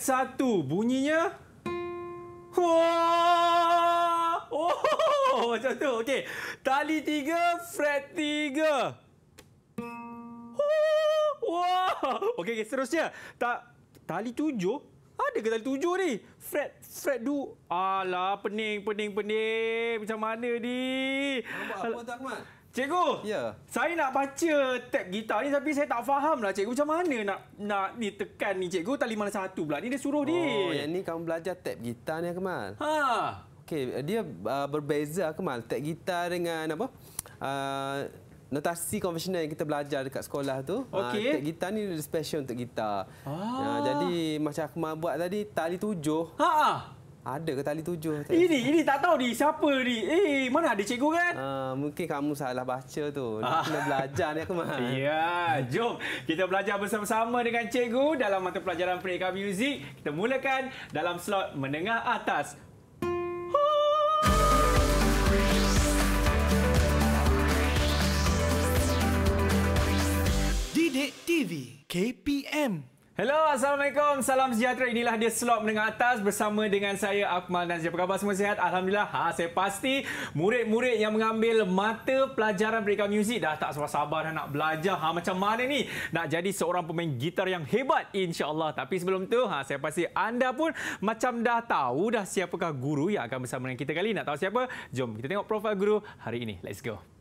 1 bunyinya Wah! Oh, macam tu. Okey. Tali 3 fret 3. Wah! Okey, okay, seterusnya. Tak tali 7 ada ke tali tujuh ni? Fret, fret du. Alah, pening, pening, pening. Macam mana ni? Nampak apa tu, Ahmad? Cikgu, Ya. saya nak baca tab gitar ni tapi saya tak faham lah cikgu. Macam mana nak nak ni tekan ni cikgu? Tali mana satu pula? Ni dia suruh ni. Oh, yang ni kamu belajar tab gitar ni, Akmal. Ha. Okey, dia uh, berbeza, Akmal. Tab gitar dengan apa? Uh, notasi konvensional yang kita belajar dekat sekolah tu. Okey. Uh, tab gitar ni dia special untuk gitar. Ah. Uh, jadi macam Akmal buat tadi, tali tujuh. Ha. Ada ke tali tujuh? Ini ini tak tahu ni siapa ni. Eh, mana ada cikgu kan? Uh, mungkin kamu salah baca tu. Ah. Kena belajar ni, Akmal. Ya, jom kita belajar bersama-sama dengan cikgu dalam mata pelajaran Pendidikan Muzik. Kita mulakan dalam slot menengah atas. Didik TV KPM Hello, Assalamualaikum. Salam sejahtera. Inilah dia slot menengah atas bersama dengan saya Akmal Nazir. Apa khabar semua sihat? Alhamdulillah. Ha, saya pasti murid-murid yang mengambil mata pelajaran Pendidikan Muzik dah tak sabar-sabar dah nak belajar. Ha, macam mana ni? Nak jadi seorang pemain gitar yang hebat insya-Allah. Tapi sebelum tu, ha, saya pasti anda pun macam dah tahu dah siapakah guru yang akan bersama dengan kita kali. Nak tahu siapa? Jom kita tengok profil guru hari ini. Let's go.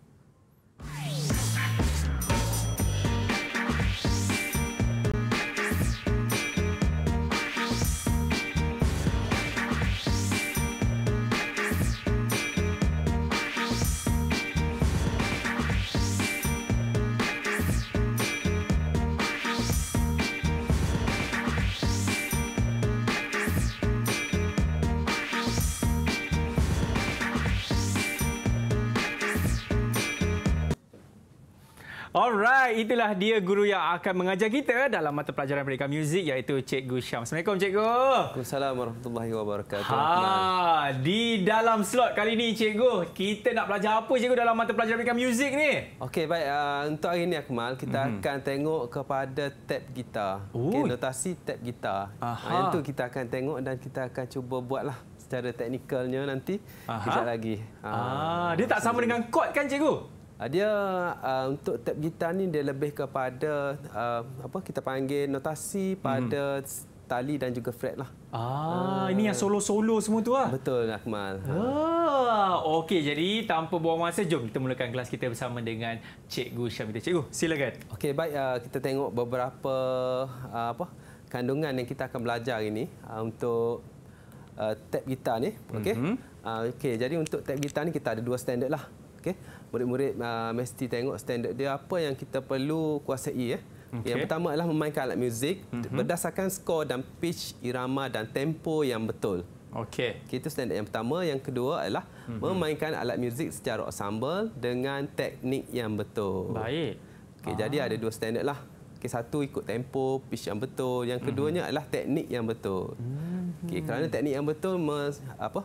Alright, itulah dia guru yang akan mengajar kita dalam mata pelajaran Pendidikan Muzik iaitu Cikgu Syam. Assalamualaikum Cikgu. Waalaikumsalam warahmatullahi wabarakatuh. Ha, di dalam slot kali ni Cikgu, kita nak belajar apa Cikgu dalam mata pelajaran Pendidikan Muzik ni? Okey, baik. Uh, untuk hari ini, Akmal, kita mm-hmm. akan tengok kepada tab gitar. Okey, Ui. notasi tab gitar. Aha. Uh, yang tu kita akan tengok dan kita akan cuba buatlah secara teknikalnya nanti. Aha. Kejap lagi. Ah, dia tak sama dengan chord kan Cikgu? Uh, dia uh, untuk tab gitar ni dia lebih kepada uh, apa kita panggil notasi pada Mhm. tali dan juga fret lah. Ah, ini yang solo-solo semua tu ah. Betul Akmal. Ah, okey jadi tanpa buang masa jom kita mulakan kelas kita bersama dengan Cikgu Syam kita. Cikgu, silakan. Okey, baik uh, kita tengok beberapa uh, apa kandungan yang kita akan belajar hari ini uh, untuk uh, tab gitar ni. Okey. Mhm. Uh, okey, jadi untuk tab gitar ni kita ada dua standard lah. Okey. Murid-murid uh, mesti tengok standard dia apa yang kita perlu kuasai ya. Okey. Yang pertama adalah memainkan alat muzik Mhm. berdasarkan skor dan pitch irama dan tempo yang betul. Okey. Okay, itu standard yang pertama. Yang kedua adalah Mhm. memainkan alat muzik secara ensemble dengan teknik yang betul. Baik. Okey, jadi ada dua standard lah. Okey, satu ikut tempo, pitch yang betul. Yang keduanya adalah teknik yang betul. Okey, kerana teknik yang betul me, apa?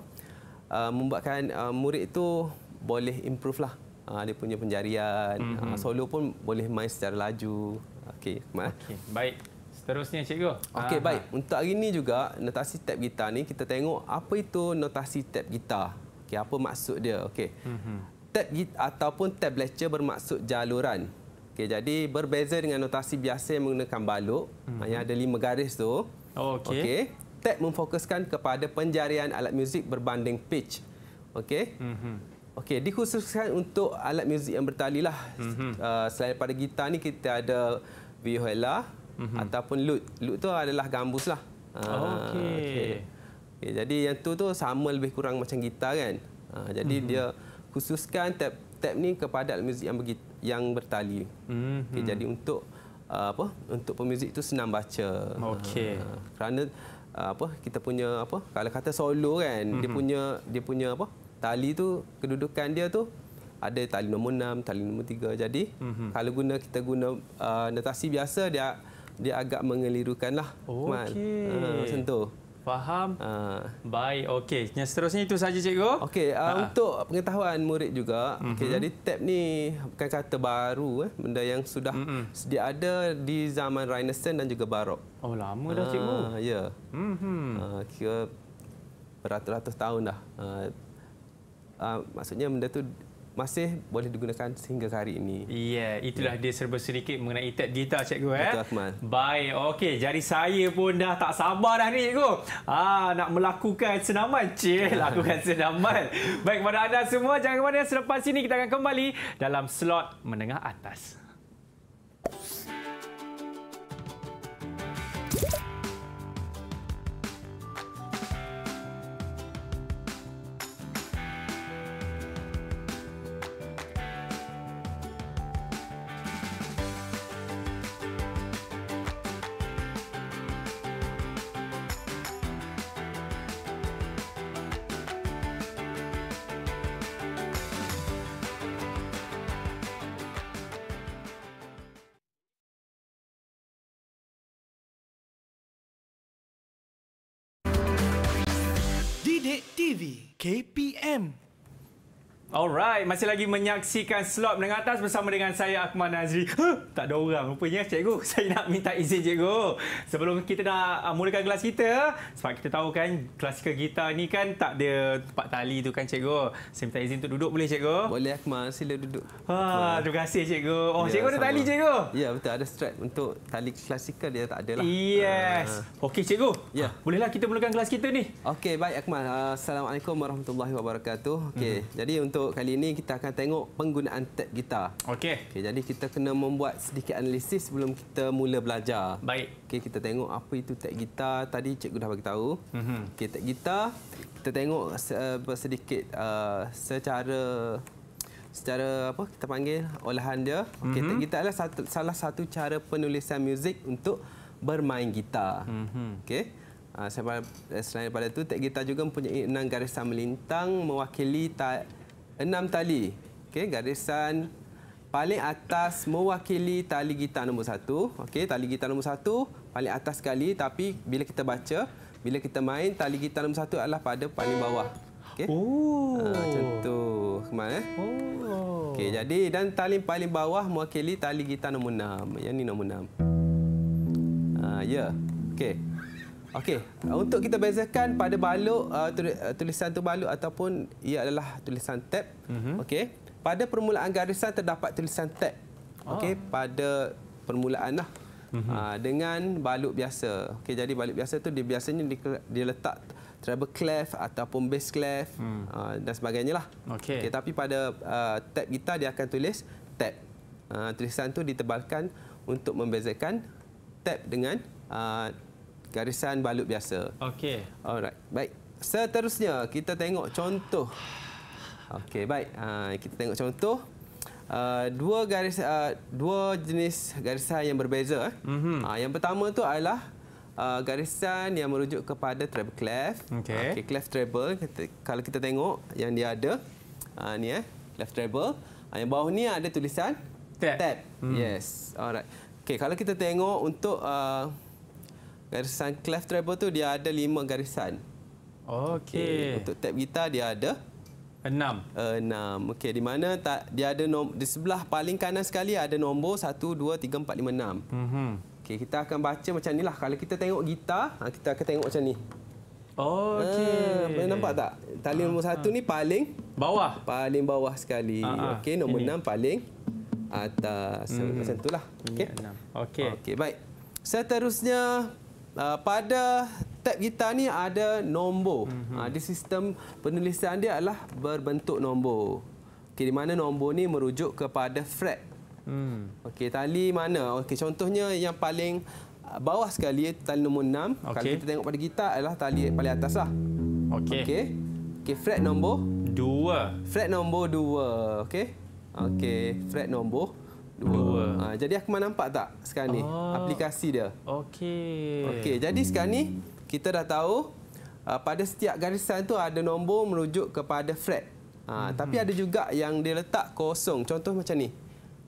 Uh, membuatkan uh, murid itu boleh improve lah. Uh, dia punya penjarian. Uh, solo pun boleh main secara laju. Okey. Okey, baik. Seterusnya Cikgu. Okey, Ah, baik. Untuk hari ini juga notasi tab gitar ni kita tengok apa itu notasi tab gitar. Okey, apa maksud dia? Okey. Mhm. Tab gitar ataupun tablature bermaksud jaluran. Okey, jadi berbeza dengan notasi biasa yang menggunakan balok mm-hmm. yang ada lima garis tu. Oh, okey. Okey. Tab memfokuskan kepada penjarian alat muzik berbanding pitch. Okey. Mhm. Okey, dikhususkan untuk alat muzik yang bertali lah. Mm-hmm. Uh, selain daripada gitar ni kita ada viola mm-hmm. ataupun lute. Lute tu adalah gambus lah. Ah, Okey. okey. Okay, jadi yang tu tu sama lebih kurang macam gitar kan. Uh, jadi mm-hmm. dia khususkan tab tab ni kepada alat muzik yang bergit, yang bertali. Mhm. Okay, jadi untuk uh, apa? Untuk pemuzik tu senang baca. Okey. Uh, kerana uh, apa? Kita punya apa? Kalau kata solo kan, mm-hmm. dia punya dia punya apa? Tali tu kedudukan dia tu ada tali nombor 6, tali nombor 3. Jadi mm-hmm. kalau guna kita guna uh, notasi biasa dia dia agak mengelirukan lah. Okey. Uh, macam tu. Faham. Uh, Baik, okey. Yang seterusnya itu saja cikgu. Okey, uh, Ha. untuk pengetahuan murid juga, Mhm. okay, jadi tab ni bukan kata baru eh, benda yang sudah Mhm. sedia ada di zaman Renaissance dan juga Barok. Oh, lama dah cikgu. Ah, ya. Mhm. Uh, kira beratus-ratus tahun dah. Uh, uh, maksudnya benda tu masih boleh digunakan sehingga hari ini. Ya, yeah, itulah dia serba sedikit mengenai tab gitar cikgu eh. Betul, Akmal. Baik, okey. Jadi saya pun dah tak sabar dah ni cikgu. Ah, nak melakukan senaman. Cih, lakukan senaman. Baik kepada anda semua, jangan ke mana selepas ini kita akan kembali dalam slot menengah atas. Alright, masih lagi menyaksikan slot menengah atas bersama dengan saya Akmal Nazri. Huh, tak ada orang rupanya cikgu. Saya nak minta izin cikgu. Sebelum kita nak uh, mulakan kelas kita, sebab kita tahu kan klasikal gitar ni kan tak ada tempat tali tu kan cikgu. Saya minta izin untuk duduk boleh cikgu? Boleh Akmal, sila duduk. Ha, terima kasih cikgu. Oh, Ya, cikgu ada sama. tali cikgu? Ya, betul. Ada strap untuk tali klasikal dia tak ada lah. Yes. Ah. Okey cikgu. Ya. Bolehlah kita mulakan kelas kita ni. Okey, baik Akmal. Uh, Assalamualaikum warahmatullahi wabarakatuh. Okey, Mhm. jadi untuk kali ini kita akan tengok penggunaan tab gitar. Okey. Okey, jadi kita kena membuat sedikit analisis sebelum kita mula belajar. Baik. Okey, kita tengok apa itu tab gitar. Tadi cikgu dah bagi tahu. Mhm. Okey, tab gitar kita tengok uh, sedikit uh, secara secara apa kita panggil olahan dia. Okey, Mhm. tab gitar adalah satu, salah satu cara penulisan muzik untuk bermain gitar. Mhm. Okey. Uh, selain daripada itu, tab gitar juga mempunyai enam garisan melintang mewakili ta- enam tali. Okey, garisan paling atas mewakili tali gitar nombor satu. Okey, tali gitar nombor satu paling atas sekali tapi bila kita baca, bila kita main, tali gitar nombor satu adalah pada paling bawah. Okey. Oh. Ha, macam tu. Kemana eh? Oh. Okey, jadi dan tali paling bawah mewakili tali gitar nombor enam. Yang ni nombor enam. Ha, ya. Okey. Okey, untuk kita bezakan pada balok uh, uh, tulisan tu balok ataupun ia adalah tulisan tab. Mm-hmm. Okey. Pada permulaan garisan terdapat tulisan tab. Okey, pada permulaan lah. Mm-hmm. Uh, dengan balok biasa. Okey, jadi balok biasa tu dia biasanya dia, letak treble clef ataupun bass clef mm. uh, dan sebagainya lah. Okey. Okey, tapi pada uh, tab gitar dia akan tulis tab. Uh, tulisan tu ditebalkan untuk membezakan tab dengan uh, garisan balut biasa. Okey. Alright, baik. Seterusnya kita tengok contoh. Okey, baik. Uh, kita tengok contoh. Uh, dua garis uh, dua jenis garisan yang berbeza. Mhm. Uh, yang pertama tu adalah uh, garisan yang merujuk kepada treble clef. Okey. Okay, clef treble. Kita, kalau kita tengok yang dia ada uh, ni eh, clef treble. Uh, yang bawah ni ada tulisan Tab. tab. Hmm. Yes. Alright. Okey, kalau kita tengok untuk uh, garisan clef treble tu dia ada lima garisan. Okey. Untuk tab gitar dia ada Enam. uh, enam. Okey, di mana tak dia ada nom, di sebelah paling kanan sekali ada nombor 1 2 3 4 5 6. Mhm. Okey, kita akan baca macam ni lah. Kalau kita tengok gitar, ha, kita akan tengok macam ni. Okey. Ah, boleh nampak tak? Tali nombor satu ni paling Bawah. paling bawah sekali. Ah, ah. Okey, nombor Ini. enam paling atas. Hmm. Macam itulah. Okey. Okey. Okey, baik. Seterusnya uh, pada tab gitar ni ada nombor. Mm-hmm. Uh, di sistem penulisan dia adalah berbentuk nombor. Okey, di mana nombor ni merujuk kepada fret. Hmm. Okey, tali mana? Okey, contohnya yang paling uh, bawah sekali tali nombor 6. Kalau Okey. kita tengok pada gitar adalah tali paling atas lah. Okey. Okey. Okey, fret nombor Dua. fret nombor 2. Okey. Okey, fret nombor 2. Dua. Ha, jadi aku nampak tak sekarang ni Oh. aplikasi dia? Okey. Okey, jadi sekarang ni kita dah tahu uh, pada setiap garisan tu ada nombor merujuk kepada fret. Mhm. mm-hmm. Tapi ada juga yang dia letak kosong. Contoh macam ni.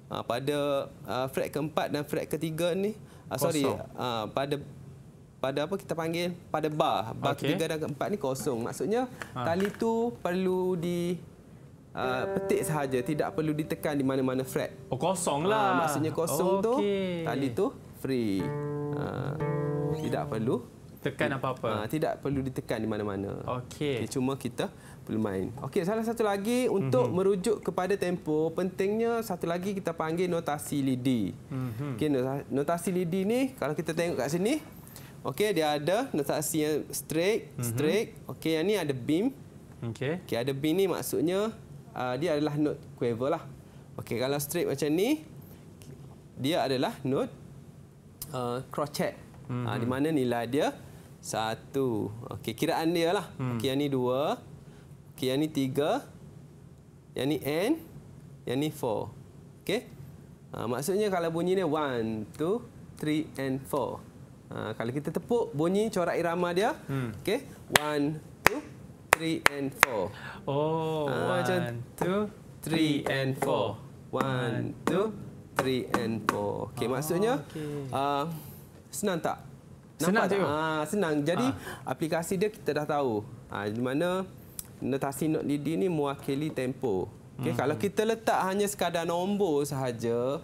Uh, pada uh, fret keempat dan fret ketiga ni, uh, sorry, uh, pada pada apa kita panggil pada bar. Bar Okey. ketiga dan keempat ni kosong. Maksudnya Ha. tali tu perlu di uh, petik sahaja, tidak perlu ditekan di mana-mana fret. Oh, kosong Ah, lah. maksudnya kosong tu Okey. tali tu free. Ah, tidak perlu Tekan apa-apa. ah, tidak perlu ditekan di mana-mana. Okey. Okay, cuma kita perlu main. Okey, salah satu lagi untuk mm-hmm. merujuk kepada tempo, pentingnya satu lagi kita panggil notasi lidi. Mm-hmm. Okey, nota- notasi lidi ni kalau kita tengok kat sini, okey dia ada notasi yang straight, mm-hmm. straight. Okey, yang ni ada beam. Okey. Okey, ada beam ni maksudnya uh, dia adalah note quaver lah. Okey, kalau straight macam ni dia adalah note uh, crochet. Mm-hmm. Uh, di mana nilai dia satu. Okey, kiraan dia lah. Mm. Okey, yang ni dua. Okey, yang ni tiga. Yang ni N. Yang ni four. Okey. Uh, maksudnya kalau bunyi dia one, two, three and four. Uh, kalau kita tepuk bunyi corak irama dia. Mm. Okey. One, three and four. Oh, Ah, one, two, Three and four. One, two, three and four. Okey, maksudnya okey. uh, senang tak? Senang, tak? cikgu. Ah, senang. Jadi aplikasi dia kita dah tahu. Ah, di mana notasi note lidi ni mewakili tempo. Okey, Hmm. kalau kita letak hanya sekadar nombor sahaja,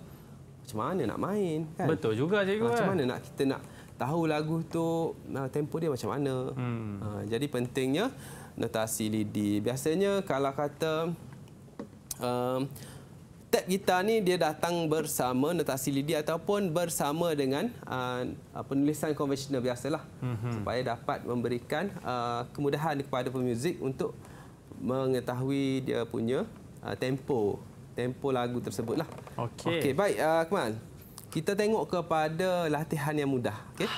macam mana nak main kan? Betul juga cikgu. Macam kan? mana nak kita nak tahu lagu tu tempo dia macam mana. Hmm. Jadi pentingnya notasi lidi. Biasanya kalau kata um, tab gitar ni dia datang bersama notasi lidi ataupun bersama dengan uh, uh, penulisan konvensional biasalah mm-hmm. supaya dapat memberikan uh, kemudahan kepada pemuzik untuk mengetahui dia punya uh, tempo tempo lagu tersebutlah. Okey. Okey, baik uh, Kemal. Kita tengok kepada latihan yang mudah, okey?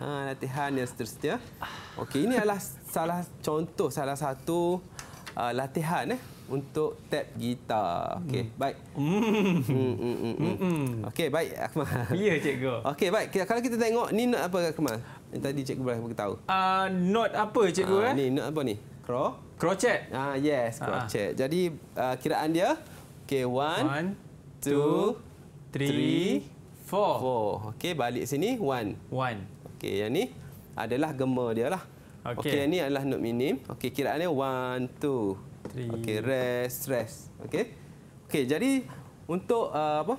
Ha, latihan yang seterusnya. Okey, ini adalah salah contoh salah satu uh, latihan eh untuk tab gitar. Okey, baik. Hmm, hmm, hmm, hmm. Okey, baik Akmal. Ya cikgu. Okey, baik. Kalau kita tengok ni note apa Akmal? Yang tadi cikgu boleh beritahu. Uh, note apa cikgu Ah, eh? Ni note apa ni? Cro? Crochet. Ah, yes, crochet. Jadi uh, kiraan dia okey, one, One, two, two, three, four. four. Okey, balik sini one. One. Okey, yang ni adalah gema dia lah. Okey. Okey, yang ni adalah note minim. Okey, kiraan dia one, two. Three. Okey, rest, rest. Okey. Okey, jadi untuk uh, apa?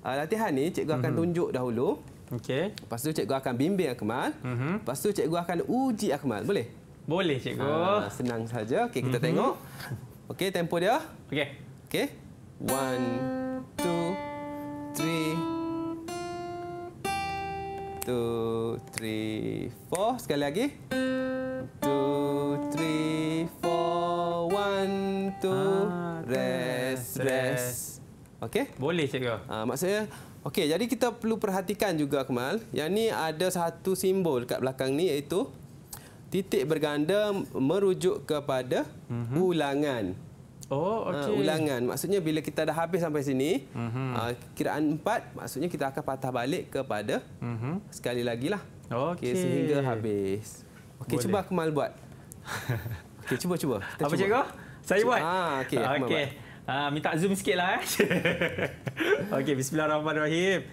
Uh, latihan ni cikgu akan Mhm. tunjuk dahulu. Okey. Lepas tu cikgu akan bimbing Akmal. Mhm. Lepas tu cikgu akan uji Akmal. Boleh? Boleh cikgu. Ah, senang saja. Okey, kita tengok. Okey, tempo dia. Okey. Okey. One, two, three. Two, three, four. Sekali lagi. Two, three, four. One, two. Ah, Rest, rest. Okey. Boleh cikgu. Ah, maksudnya, okey. Jadi kita perlu perhatikan juga Kemal. Yang ni ada satu simbol kat belakang ni iaitu titik berganda merujuk kepada mm-hmm. ulangan. Oh, Okay. okey. Uh, ulangan. Maksudnya bila kita dah habis sampai sini, mm-hmm. uh, kiraan empat, maksudnya kita akan patah balik kepada Mhm. sekali lagi lah. Okey. sehingga habis. Okey, cuba Kemal buat. Okey, cuba cuba. Kita Apa cuba. cikgu? Saya buat. Ah, okey, Akmal Okey. buat. Ah, minta zoom sikit lah eh. Okey, bismillahirrahmanirrahim.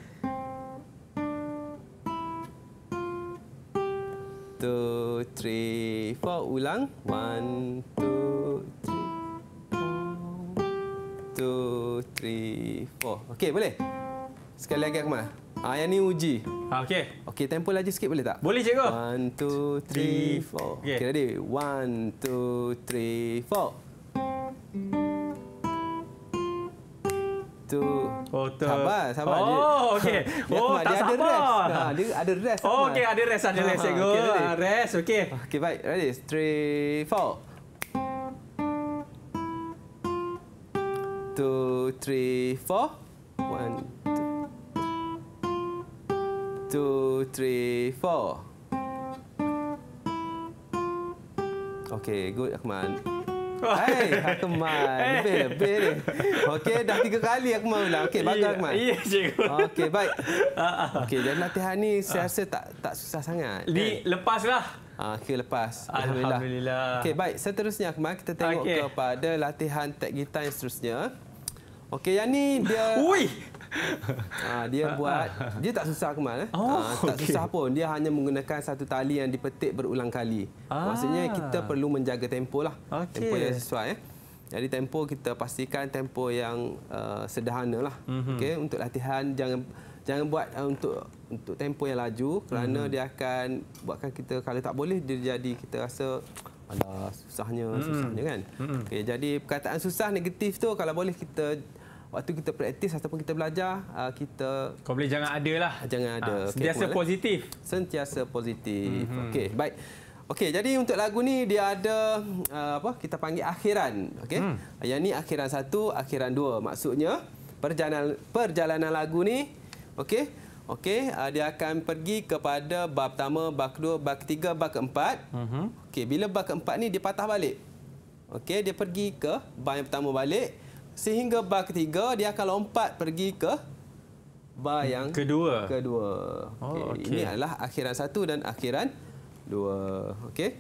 Two, three, four. Ulang. One, two, three. Two, three, four. Okey, boleh? Sekali lagi Akmal. Ah, yang ni uji. Ah, okey. Okey, tempo laju sikit boleh tak? Boleh cikgu. One, two, three, four. Okey. Okay, ready? One, two, three, four. Two. Oh, tu. Sabar, sabar. Oh, okey. Oh, tak dia ada sabar. rest. Ha, dia ada rest. Oh, okey. Ada rest, ada rest Ha, cikgu. ready? Ah, rest, okey. Okey, baik. Ready? Three, four. Two, three, four. One, two. Two, three, four. Okey, good Akmal. Hai, Akmal. Lebih, lebih ni. Okey, dah tiga kali Akmal ulang. Okey, bagus Ya, Akmal. Ya, cikgu. Okey, baik. Okey, dan latihan ni saya rasa tak tak susah sangat. Ni lepaslah. Ah, okey lepas. Alhamdulillah. Okey, baik. Seterusnya Akmal kita tengok okay. kepada latihan tek gitar yang seterusnya. Okey, yang ni dia Ui. Ah, dia buat dia tak susah Akmal eh. Oh, Ah, tak okey. susah pun. Dia hanya menggunakan satu tali yang dipetik berulang kali. Ah. Maksudnya kita perlu menjaga tempo lah. Okey. Tempo yang sesuai eh. Jadi tempo kita pastikan tempo yang uh, sederhana lah. Mhm. Mm-hmm. Okey, untuk latihan jangan jangan buat uh, untuk untuk tempo yang laju kerana Mhm. mm-hmm. dia akan buatkan kita kalau tak boleh dia jadi kita rasa alah susahnya Mhm. mm-hmm. susahnya kan. Mm-hmm. Okey, jadi perkataan susah negatif tu kalau boleh kita waktu kita praktis ataupun kita belajar uh, kita Kau boleh jangan ada lah. Jangan ada. Ah, Okey, Sentiasa eh? positif. sentiasa positif. Mhm. Mm-hmm. Okey, baik. Okey, jadi untuk lagu ni dia ada uh, apa? Kita panggil akhiran, okey. Hmm. Yang ni akhiran satu, akhiran dua. Maksudnya perjalanan perjalanan lagu ni, okey. Okey, uh, dia akan pergi kepada bab pertama, bab kedua, bab ketiga, bab keempat. Mhm. Okey, bila bab keempat ni dia patah balik. Okey, dia pergi ke bab yang pertama balik sehingga bab ketiga dia akan lompat pergi ke bab yang Kedua. kedua. Oh, Okey, okey. Ini adalah akhiran satu dan akhiran dua. Okey.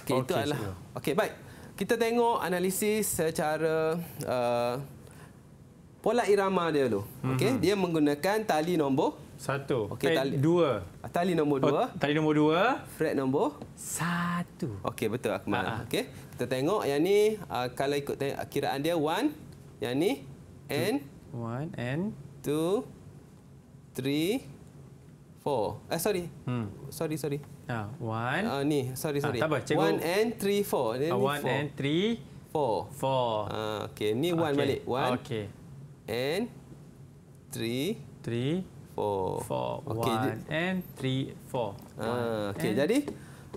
Okey, itu Okey, adalah. Okey, baik. Kita tengok analisis secara uh, pola irama dia dulu. Okey, Mhm. dia menggunakan tali nombor Satu. Okey, eh, tali- Dua. tali nombor dua, Oh, tadi nombor dua. fret nombor Satu. Okey betul Akmal. Ah, ah. Okey. Kita tengok yang ni uh, kalau ikut kiraan dia one, yang ni and One and... two, three, four. Eh sorry. Hmm. Sorry sorry. Ah, one. Ah uh, ni sorry Ah, sorry. tak apa, cikgu. One and three four. Ah, ni one four. and three. four. Four. Ah okey ni one Okey. balik. One Okey. and three, Three, four. four. Okey. One and three, four. Ah, okey. and- Jadi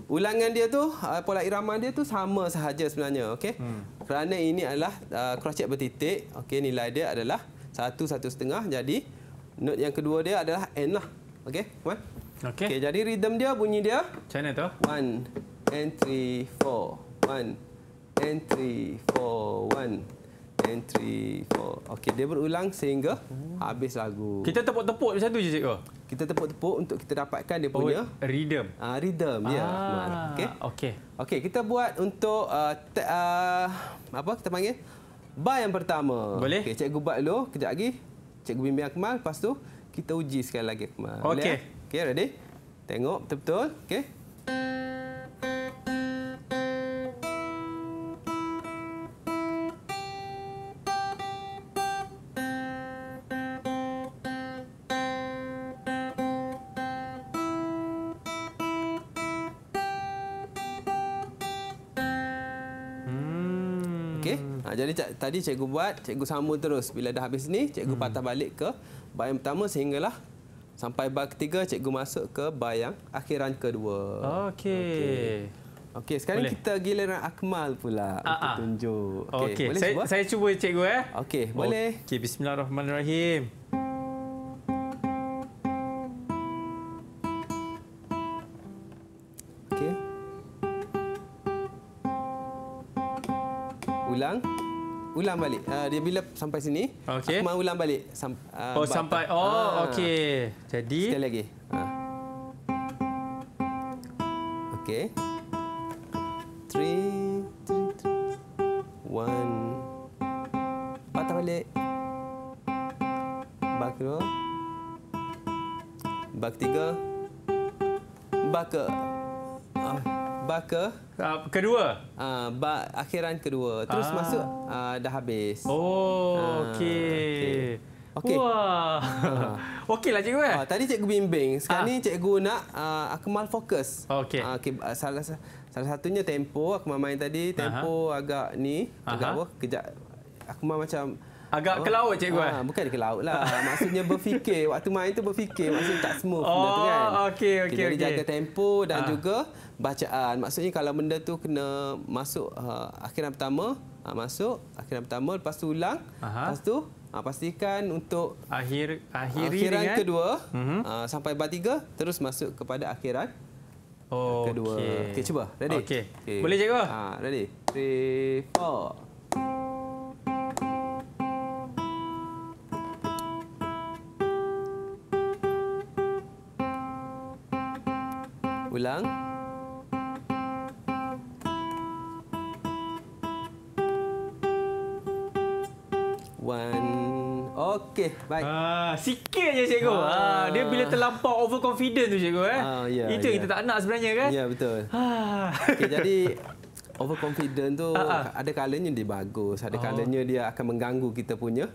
ulangan dia tu uh, pola irama dia tu sama sahaja sebenarnya, okey. Hmm. Kerana ini adalah uh, cross check bertitik, okey nilai dia adalah satu satu setengah. Jadi note yang kedua dia adalah N lah. Okey, Wan. Okey. Okey, jadi rhythm dia bunyi dia Macam mana tu? one and three four one and three four one and three four. Okey, dia berulang sehingga habis lagu. Kita tepuk-tepuk macam tu je, cikgu? Kita tepuk-tepuk untuk kita dapatkan dia Oh, punya rhythm. Ah, rhythm ya. Akmal. Okey. Okey. Okey, kita buat untuk uh, te, uh, apa kita panggil? Bar yang pertama. Boleh. Okey, cikgu buat dulu kejap lagi. Cikgu bimbing Akmal, lepas tu kita uji sekali lagi Akmal. Okey. eh? Okey, ready? Tengok betul-betul. Okey. Ha, jadi tadi cikgu buat, cikgu sambung terus. Bila dah habis ni, cikgu hmm. patah balik ke bar yang pertama sehinggalah sampai bar ketiga cikgu masuk ke bar yang akhiran kedua. Okey. Okey, sekarang Boleh. kita giliran Akmal pula Ah, untuk ah. tunjuk. Okey. boleh Saya, cuba? saya cuba, cikgu eh. Okey, boleh. Okey, bismillahirrahmanirrahim. Ulang balik. Uh, dia bila sampai sini, Okey. Akmal ulang balik. Sam, uh, Oh, bab- sampai... Oh, Ah. okey. Jadi... Sekali lagi. Ha. Okey. Three, three, three. One. Patah balik. Bak kedua. Bak ketiga. Bak ke... ke... Uh, kedua. Uh, bak akhiran kedua. Terus Ah. masuk uh, dah habis. Oh, Ah, okey. okey. Okey. Wah. Okeylah cikgu eh. Ah, tadi cikgu bimbing. Sekarang Ah. ni cikgu nak uh, Akmal fokus. Okey. Ah, okay. ah, salah salah satunya tempo Akmal main tadi, tempo agak ni, agak Aha. apa? Kejap Akmal macam Agak ke laut, cikgu, eh? Ah, bukan ke laut lah. Maksudnya berfikir. Waktu main tu berfikir. Maksudnya tak smooth benda tu Oh, kan. okey, okey, Jadi okey. jaga tempo dan Ah. juga bacaan. Maksudnya kalau benda tu kena masuk uh, akhiran pertama, uh, masuk akhiran pertama, lepas tu ulang. Aha. Lepas tu uh, pastikan untuk Akhir akhiri akhiran dengan kedua Mhm. uh, sampai bar tiga terus masuk kepada akhiran Oh, kedua. Okey cuba. Ready? Okey. Boleh, cikgu? Ha, ready. 3 4 Ulang. One. Okey, baik. Ah, sikit je cikgu. Ah. Ah. dia bila terlampau overconfident tu cikgu eh. Ah, ya, Itu yang ya. kita tak nak sebenarnya kan? Ya, betul. Ah. Okey, jadi overconfident tu Ah, ah. ada kalanya dia bagus, ada Oh. kalanya dia akan mengganggu kita punya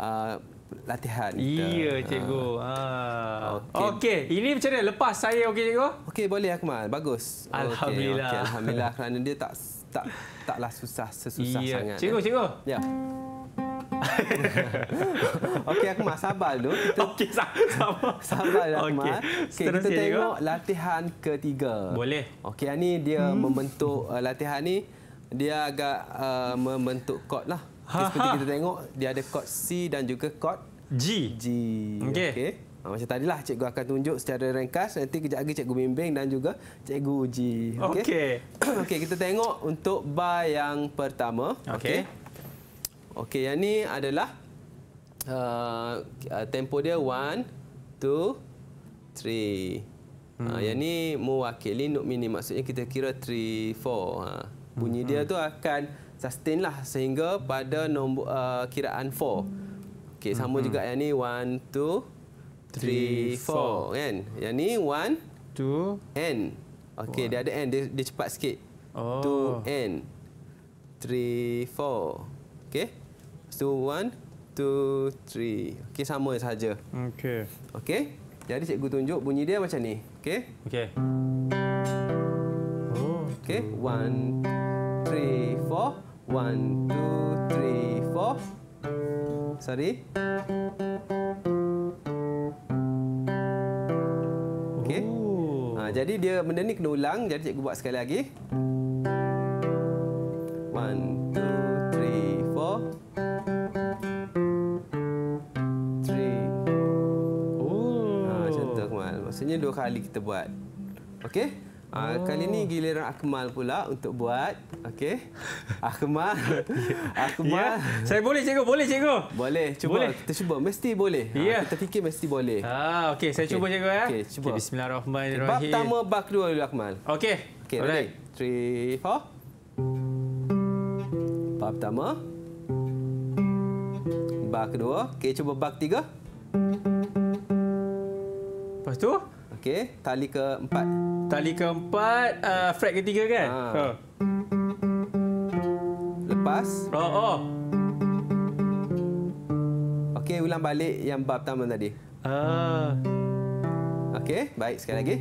uh, latihan kita. Iya cikgu. Ah. Okey. Okey, ini macam mana? Lepas saya okey cikgu? Okey, boleh Akmal. Bagus. Alhamdulillah. Okey, Alhamdulillah kerana dia tak tak taklah susah sesusah iya. sangat. Cikgu, eh. cikgu. Ya. Okey, Akmal sabar dulu. Kita Okey, sa- sama. Sabar Akmal. Okey. Seterusnya, kita cikgu. tengok latihan ketiga. Boleh. Okey, yang ni dia hmm. membentuk uh, latihan ni dia agak uh, membentuk chord lah. Ha, Okay, seperti ha. kita tengok dia ada chord C dan juga chord G. G. Okey. Okey. Ha, macam tadilah cikgu akan tunjuk secara ringkas nanti kejap lagi cikgu bimbing dan juga cikgu uji. Okey. Okey, kita tengok untuk bar yang pertama. Okey. Okey, yang ni adalah uh, tempo dia 1 2 3. Hmm. Ha, yang ni mewakili not mini maksudnya kita kira 3 4. Ha, bunyi hmm. dia tu akan sustain lah sehingga pada nombor uh, kiraan 4. Okey, sama Hmm. juga yang ni 1 2 3 4 kan. Yang ni 1 Tu. N. Okey, dia ada N. Dia, dia cepat sikit. Oh. Two N. Three, four. Okey. Lepas tu one, two, three. Okey, sama saja. Okey. Okey. Jadi cikgu tunjuk bunyi dia macam ni. Okey. Okey. Oh. Okey. One, three, four. One, two, three, four. Sorry. Okey. Oh. Ha, jadi dia benda ni kena ulang. Jadi cikgu buat sekali lagi. One, two, three, four. Three. Oh. Ha, macam tu Akmal. Maksudnya dua kali kita buat. Okey? Ha, kali ni giliran Akmal pula untuk buat. Okey? Akmal. Akmal. Ya. Saya boleh cikgu, boleh cikgu. Boleh, cuba. Boleh. Kita cuba. Mesti boleh. Ha, Ya. kita fikir mesti boleh. Ah, okey, saya Okey. cuba cikgu ya. Okey, cuba. Okay, bismillahirrahmanirrahim. Bab pertama, bab kedua dulu Akmal. Okey. Okey, ready? Three, four. Bab pertama. Bab kedua. Okey, cuba bab ketiga. Lepas tu, Okey, tali keempat. tali keempat, uh, fret ketiga kan? Ha. Oh. Lepas. Oh, oh. Okey, ulang balik yang bab pertama tadi. Ah. Okey, baik. Sekali lagi.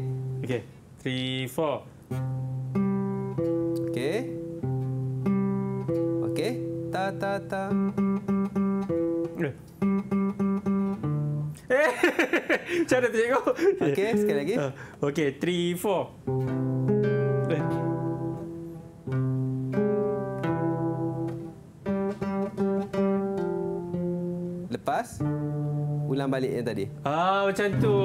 Okey. Three, four. Okey. Okey. Ta, ta, ta. Macam mana tu cikgu? Okey, sekali lagi. Ah, Okey, three, four. Eh. Lepas. Ulang balik yang tadi. Ah macam tu.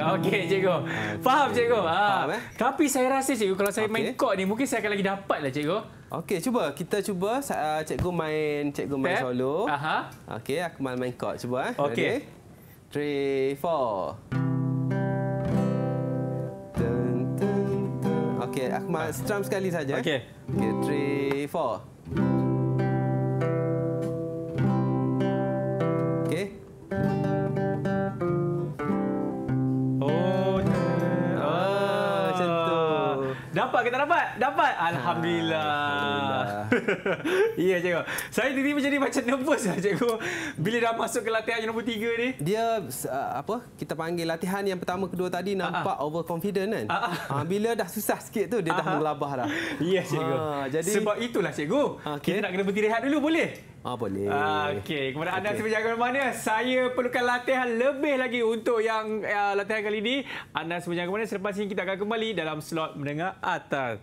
Ah, Okey cikgu. Faham cikgu. Ah. Faham, eh? Tapi saya rasa cikgu kalau saya main Okey. chord ni mungkin saya akan lagi dapat lah cikgu. Okey, cuba. Kita cuba uh, cikgu main cikgu main solo. Aha. Okey, aku main main chord. Cuba eh. Okey. Three, four. Dun, dun, dun. Okey, aku strum sekali saja. Okey. Okey, three, four. Dapat kita dapat? Dapat. Alhamdulillah. Alhamdulillah. Iya cikgu. Saya tiba-tiba jadi macam nervous lah cikgu. Bila dah masuk ke latihan yang nombor tiga ni. Dia uh, apa kita panggil latihan yang pertama kedua tadi nampak overconfident kan. Ah, ah. Bila dah susah sikit tu dia dah Ah, ah. mengelabah dah. Ya cikgu. Ha, jadi Sebab itulah cikgu. Okey. Kita nak kena berhenti rehat dulu boleh? Ah boleh. Ah, Okey, kepada anda okay. semua jangan mana saya perlukan latihan lebih lagi untuk yang uh, latihan kali ini. Anda semua jangan mana selepas ini kita akan kembali dalam slot mendengar atas.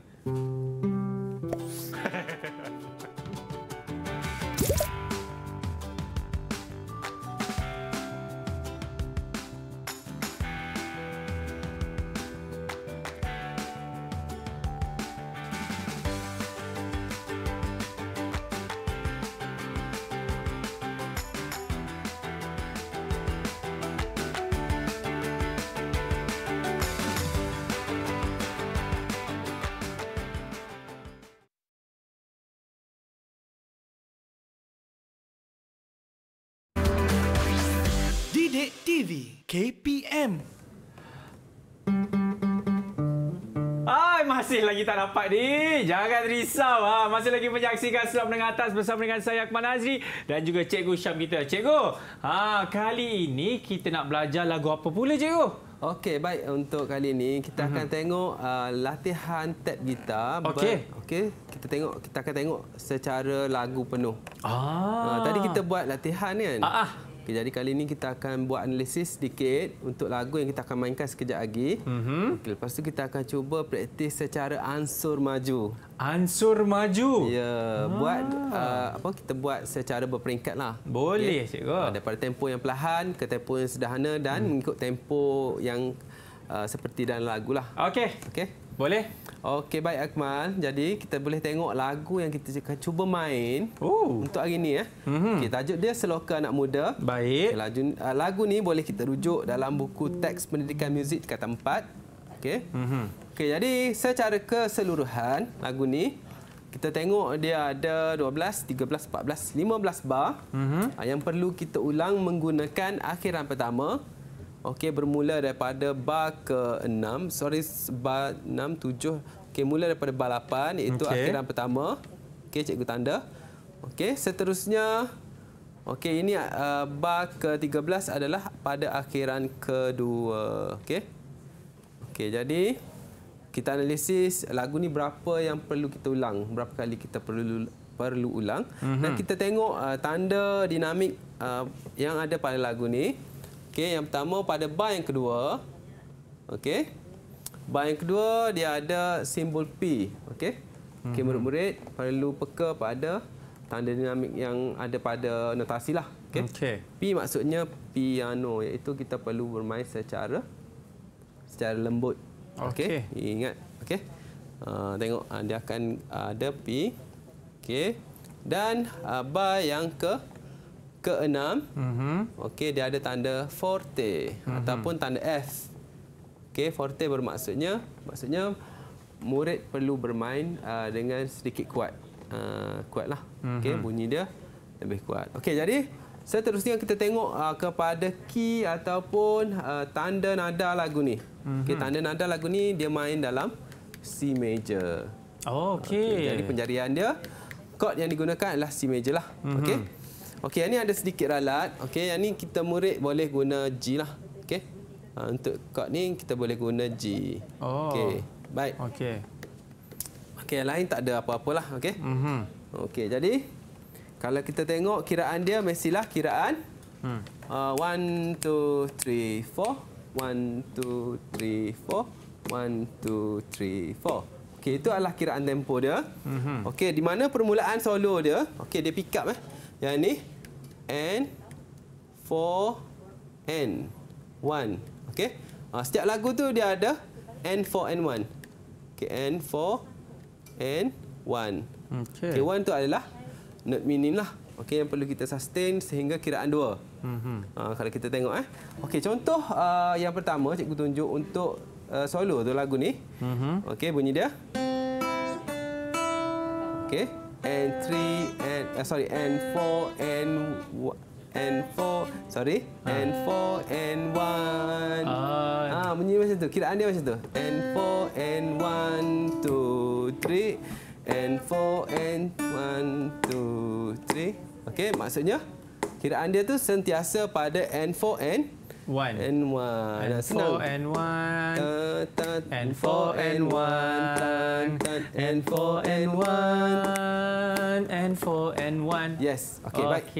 Dapat ni. Jangan risau. Ha. Masih lagi menyaksikan Selap Menengah Atas bersama dengan saya Akmal Nazri dan juga Cikgu Syam kita. Cikgu, ha, kali ini kita nak belajar lagu apa pula, Cikgu? Okey, baik. Untuk kali ini kita akan Mhm. tengok uh, latihan tap gitar. Okey. Okey, kita tengok kita akan tengok secara lagu penuh. Ah. Ah. tadi kita buat latihan kan? Ah, ah. Okay, jadi kali ini kita akan buat analisis sedikit untuk lagu yang kita akan mainkan sekejap lagi. Mhm. Okay, lepas tu kita akan cuba praktis secara ansur maju. Ansur maju. Ya, buat uh, apa kita buat secara berperingkat lah. Boleh, Okey. cikgu. Ah, daripada tempo yang perlahan ke tempo yang sederhana dan mengikut tempo yang uh, seperti dalam lagu lah. Okey. Okey. Boleh? Okey baik Akmal. Jadi kita boleh tengok lagu yang kita akan cuba main Oh. untuk hari ni ya. Mhm. Okey tajuk dia Seloka Anak Muda. Baik. Okay, lagu, uh, lagu ni boleh kita rujuk dalam buku teks pendidikan muzik kata 4. Okey. Mhm. Okey jadi secara keseluruhan lagu ni kita tengok dia ada 12, 13, 14, 15 bar. Mhm. Uh, yang perlu kita ulang menggunakan akhiran pertama. Okey bermula daripada bar ke-6, sorry bar 6 7. Okey mula daripada bar 8 iaitu Okey. akhiran pertama. Okey cikgu tanda. Okey seterusnya Okey ini uh, bar ke-13 adalah pada akhiran kedua. Okey. Okey jadi kita analisis lagu ni berapa yang perlu kita ulang, berapa kali kita perlu perlu ulang mm-hmm. dan kita tengok uh, tanda dinamik uh, yang ada pada lagu ni. Okey, yang pertama pada bar yang kedua. Okey. Bar yang kedua dia ada simbol P. Okey. Okey, murid-murid perlu peka pada tanda dinamik yang ada pada notasi lah. Okey. Okey. P maksudnya piano iaitu kita perlu bermain secara secara lembut. Okey. Okey. Ingat. Okey. Uh, tengok uh, dia akan uh, ada P. Okey. Dan uh, bar yang ke keenam Mhm. Okey, dia ada tanda forte mm-hmm. ataupun tanda F. Okey, forte bermaksudnya maksudnya murid perlu bermain uh, dengan sedikit kuat. Uh, kuatlah. Mm-hmm. Okey, bunyi dia lebih kuat. Okey, jadi seterusnya kita tengok uh, kepada key ataupun uh, tanda nada lagu ni. Mm-hmm. Okey, tanda nada lagu ni dia main dalam C major. Oh, Okey, okey. jadi penjarian dia kod yang digunakan adalah C major lah. Mm-hmm. Okey. Okey, yang ni ada sedikit ralat. Okey, yang ni kita murid boleh guna G lah. Okey. Ha, untuk kod ni kita boleh guna G. Oh. Okey. Baik. Okey. Okey, yang lain tak ada apa-apalah, okey. Mhm. Okey, jadi kalau kita tengok kiraan dia mestilah kiraan Hmm. uh, 1 2 3 4 1 2 3 4 1 2 3 4 Okey, itu adalah kiraan tempo dia. Mhm. Okey, di mana permulaan solo dia? Okey, dia pick up eh. Yang ni N 4 N 1. Okey. Uh, setiap lagu tu dia ada N4 N1. Okey, N4 N1. Okey. Okey, one tu adalah note minim lah. Okey, yang perlu kita sustain sehingga kiraan dua. Mhm. Uh, kalau kita tengok eh. Okey, contoh uh, yang pertama cikgu tunjuk untuk uh, solo tu lagu ni. Mhm. Okey, bunyi dia. Okey. N3 N uh, sorry N4 N N4 sorry N4 N1 Ah. ah bunyi macam tu kiraan dia macam tu. N4 N1 2 3 N4 N1 2 3 okey maksudnya kiraan dia tu sentiasa pada N4 N One. N1 And Dah senang four and one. And four and one. and four and one. One and four and one. Yes, okey baik.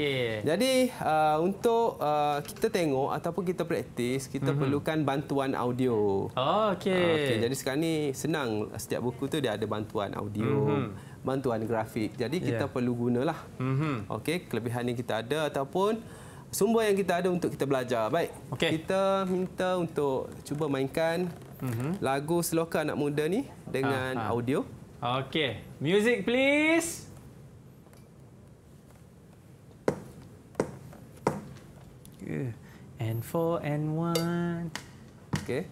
Jadi uh, untuk uh, kita tengok ataupun kita praktis, kita mm-hmm. perlukan bantuan audio. Oh, okey. Ah, Okey, jadi sekarang ni senang setiap buku tu dia ada bantuan audio, Mhm. bantuan grafik. Jadi kita Yeah. perlu gunalah. Mhm. Okey, kelebihan yang kita ada ataupun sumber yang kita ada untuk kita belajar. Baik. Okey. Kita minta untuk cuba mainkan Mhm. lagu Seloka Anak Muda ni dengan Ah, ah. audio. Okey. Music please. Good. And four and one. Okey.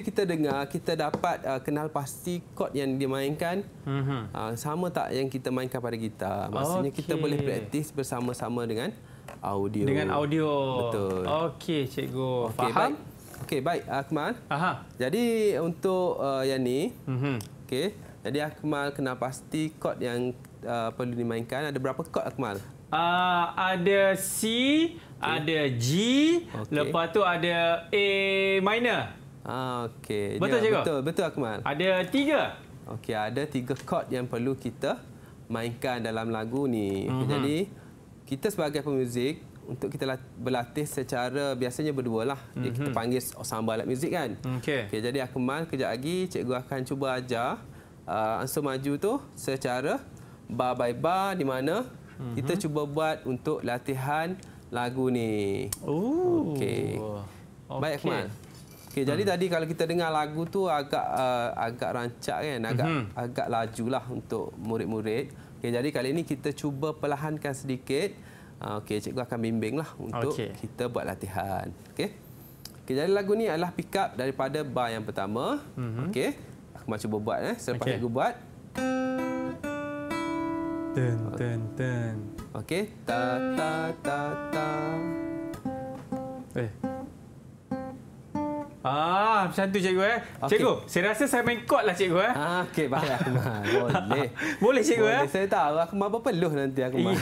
Bila kita dengar, kita dapat uh, kenal pasti kod yang dimainkan Mhm. uh, sama tak yang kita mainkan pada gitar. Maksudnya kita Okey. boleh praktis bersama-sama dengan audio. Dengan audio. Betul. Okey, cikgu. Okey, Faham? baik. Okey, baik Akmal. Aha. Jadi untuk uh, yang ni, Mhm. okey. Jadi Akmal kenal pasti kod yang uh, perlu dimainkan. Ada berapa kod Akmal? Uh, ada C, ada G, Okey. lepas tu ada A minor. Ah, okey. Betul, Ya, cikgu? Betul, betul Akmal. Ada tiga. Okey, ada tiga chord yang perlu kita mainkan dalam lagu ni. Mm-hmm. Jadi kita sebagai pemuzik untuk kita lat- berlatih secara biasanya berdua lah. Mm-hmm. Kita panggil sambal alat muzik kan. Okey. Okey, jadi Akmal kejap lagi cikgu akan cuba ajar uh, ansur maju tu secara bar by bar di mana mm-hmm. kita cuba buat untuk latihan lagu ni. Oh. Okey. Baik Akmal. Okey, jadi tadi kalau kita dengar lagu tu agak uh, agak rancak kan, agak Mhm. agak lajulah untuk murid-murid. Okey, jadi kali ini kita cuba perlahankan sedikit. Uh, Okey, cikgu akan bimbing lah untuk Okey. kita buat latihan. Okey. Okey, jadi lagu ni adalah pick up daripada bar yang pertama. Mhm. Okey. Aku cuba buat eh. Selepas Okey. cikgu buat. Ten ten ten. Okey. Ta ta ta ta. Eh. Ah, macam tu cikgu eh. Okey. Cikgu, saya rasa saya main chord lah cikgu eh. Ah, okey, baik Akmal. Boleh. Boleh cikgu Boleh. eh? Saya tahu Akmal berpeluh nanti Akmal.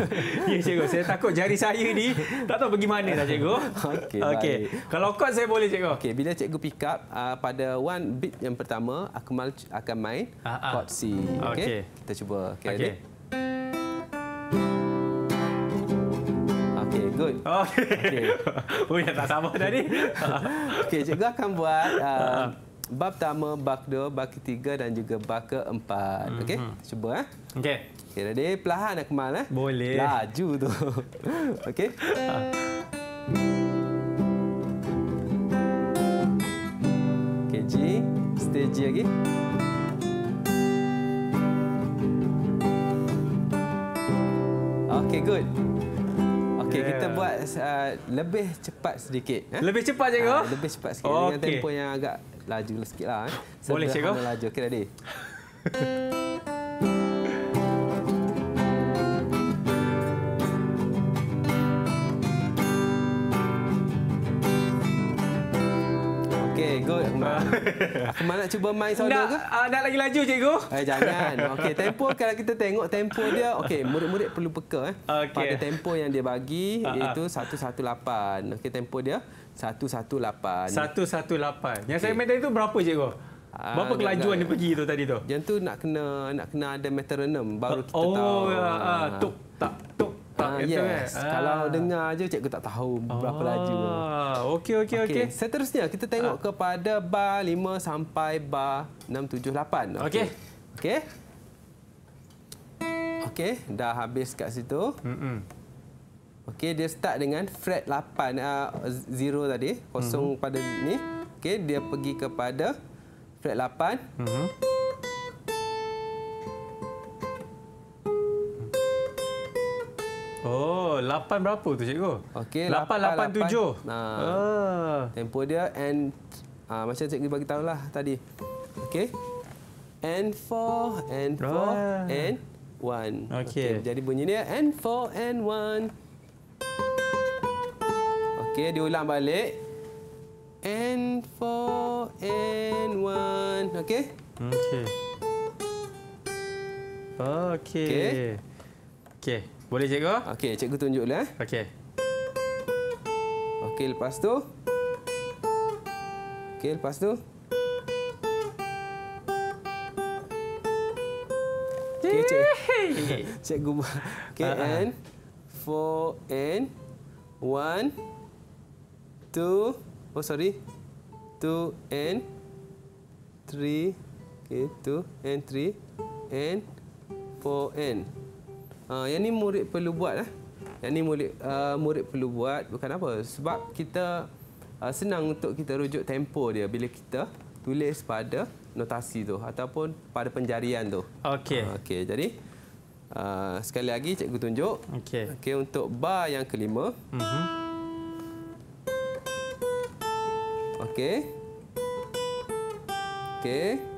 ya cikgu, saya takut jari saya ni tak tahu pergi mana dah cikgu. Okey, Okey. Kalau chord saya boleh cikgu. Okey, bila cikgu pick up uh, pada one beat yang pertama, Akmal akan main Ah, ah. chord C. Okey. Okey. Kita cuba. Okey. Okey. Okay. Good. Okey. Okey. Oh, ya tak sabar tadi. Okey, cikgu akan buat uh, bab pertama, bab kedua, bab ketiga dan juga bab keempat. Okey, Mhm. cuba eh. Okey. Okey, ready? Perlahan Akmal eh. Boleh. Laju tu. Okey. Okey, G. Stay G lagi. Okey, good. Okey, Yeah. kita buat uh, lebih cepat sedikit. Eh? Lebih cepat cikgu. Ah, lebih cepat sikit dengan Okey. tempo yang agak laju sikit lah. Eh. Boleh, cikgu. Laju. Okey, ready? Good. Akmal. Akmal nak cuba main solo Nak, ke? uh, nak lagi laju cikgu. Eh jangan. Okey, tempo kalau kita tengok tempo dia, okey, murid-murid perlu peka eh. Okey. Pada tempo yang dia bagi Ah, ah. iaitu 118. Okey, tempo dia 118. 118. Yang saya Okey. main tadi tu berapa cikgu? Berapa agak- kelajuan dia pergi tu tadi tu? Yang tu nak kena nak kena ada metronom baru kita oh, tahu. ya, ah, tuk tak tuk tak Ah, itu yes. kan. Kalau dengar je cikgu tak tahu berapa laju. Ah, okey okey okey. Ah. Seterusnya kita tengok kepada bar 5 sampai bar 6 7 8. Okey. Okey. Okey, dah habis kat situ. Hmm. Okey, dia start dengan fret 8 uh, zero tadi, kosong Mhm. pada ni. Okey, dia pergi kepada fret 8. Mhm. Oh, 8 berapa tu cikgu? Okey, 8 8 7. Nah. Ah. Tempo dia and uh, macam cikgu bagi tahu lah tadi. Okey. And 4 and 4 Ah. and 1. Okey. Jadi bunyi dia and 4 and 1. Okey, diulang balik. And 4 and 1. Okey. Okey. Okey. Okey. Boleh cikgu? Okey, cikgu tunjuk dulu eh. Okey. Okey, lepas tu. Okey, lepas tu. Okey, cik, cikgu buat. Okey, Ah, ah. and 4 and 1 2 Oh, sorry. 2 and 3 Okey, 2 and 3 and 4 and. Uh, yang ni murid perlu buat eh. Yang ni murid uh, murid perlu buat bukan apa sebab kita uh, senang untuk kita rujuk tempo dia bila kita tulis pada notasi tu ataupun pada penjarian tu. Okey. Uh, Okey, jadi uh, sekali lagi cikgu tunjuk. Okey. Okey, untuk bar yang kelima. Mhm. Okey. Okey.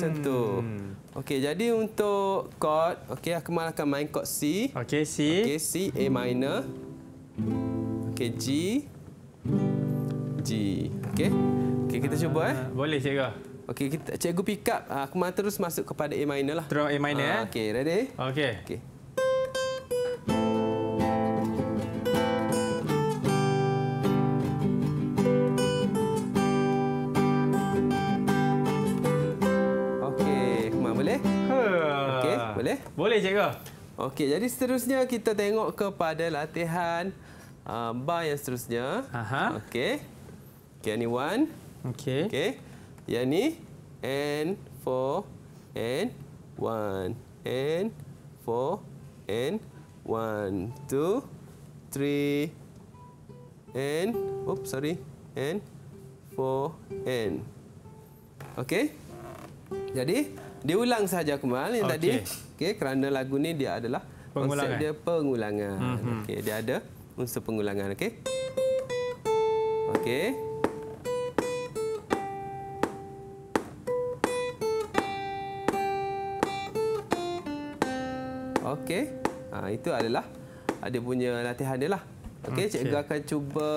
Macam tu. Okey, jadi untuk chord, okey Akmal akan main chord C. Okey, C. Okey, C A minor. Okey, G. G. Okey. Okey, kita cuba eh. Ah, Boleh cikgu. Okey, kita cikgu pick up. Ah, Akmal terus masuk kepada A minor lah. Terus A minor Ah, eh. Okey, ready? Okey. Okey, cikgu. Okey, jadi seterusnya kita tengok kepada latihan uh, bar yang seterusnya. Aha. Okey. Okey, ni one. Okey. Okey. Yang ni and four and one and four and one two three and oops sorry and four and okey. Jadi diulang saja kembali yang Okey. tadi. Okey, kerana lagu ni dia adalah Pengulangan. konsep dia pengulangan. Mhm. Okey, dia ada unsur pengulangan, okey. Okey. Okey. Ha, itu adalah ada punya latihan dia lah. Okey, Okey. cikgu akan cuba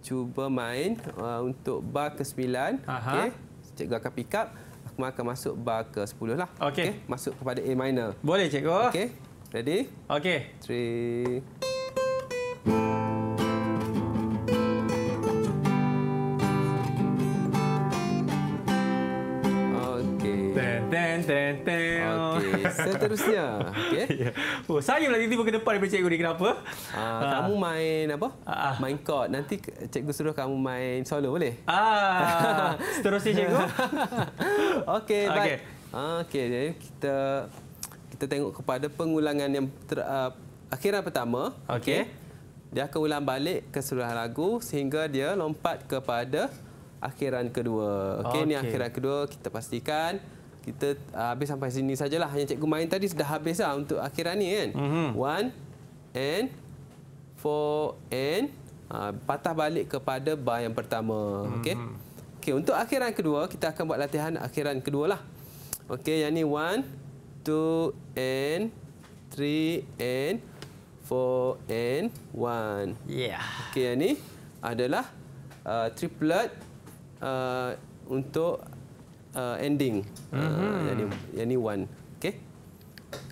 cuba main uh, untuk bar ke-9. Aha. Okey. Cikgu akan pick up maka masuk bar ke 10 lah. Okey. Okay. Masuk kepada A minor. Boleh, cikgu. Okey. Ready? Okey. 3 seterusnya. Okey. Ya. Oh, saya pula tiba-tiba ke depan daripada cikgu ni kenapa? Ah, kamu main apa? Ah. Main chord. Nanti cikgu suruh kamu main solo boleh? Ah, seterusnya cikgu. Okey, Okey. baik. Okey, jadi kita kita tengok kepada pengulangan yang ter, uh, akhiran pertama. Okey. Dia akan ulang balik keseluruhan lagu sehingga dia lompat kepada akhiran kedua. Okey, ini Okey. akhiran kedua kita pastikan kita uh, habis sampai sini sajalah. Yang cikgu main tadi sudah habis lah untuk akhiran ni kan. Mhm. One and four and uh, patah balik kepada bar yang pertama. Okey. Okey, untuk akhiran kedua kita akan buat latihan akhiran kedua lah. Okey, yang ni one, two and three and four and one. Yeah. Okey, yang ni adalah uh, triplet uh, untuk uh, ending. Uh, yang ni yang ni one. Okey.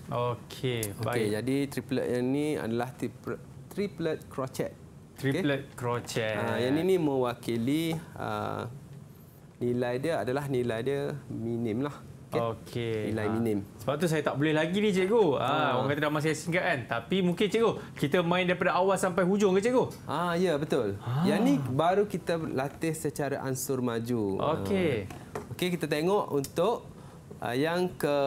Okey, Okey, jadi triplet yang ni adalah triplet, triplet crochet. Triplet crochet. Uh, yang ni ni mewakili uh, nilai dia adalah nilai dia minim lah. Okey. Nilai Ha. minim. Sebab tu saya tak boleh lagi ni cikgu. Ha, Ah. orang kata dah masih singkat kan. Tapi mungkin cikgu, kita main daripada awal sampai hujung ke cikgu? Ah ya betul. Yang ni baru kita latih secara ansur maju. Okey. Ah. Okey kita tengok untuk uh, yang ke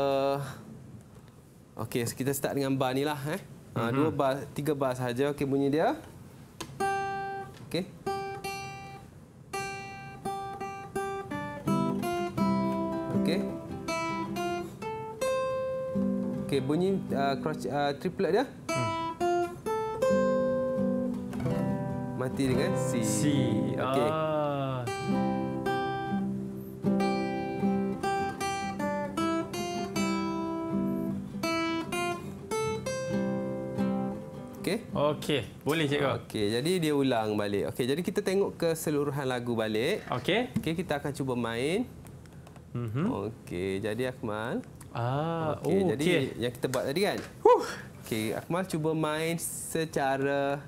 Okey kita start dengan bar ni lah eh. Uh, dua bar, tiga bar saja okey bunyi dia. Okey. Okey. Okey bunyi uh, crochet, uh, triplet dia. Mati dengan C. C. Okey. Ah. Okey. Boleh cikgu. Okey, jadi dia ulang balik. Okey, jadi kita tengok keseluruhan lagu balik. Okey. Okey, kita akan cuba main. Mhm. Okey, jadi Akmal. Ah, Okey, oh, jadi okey. yang kita buat tadi kan? Huh. Okey, Akmal cuba main secara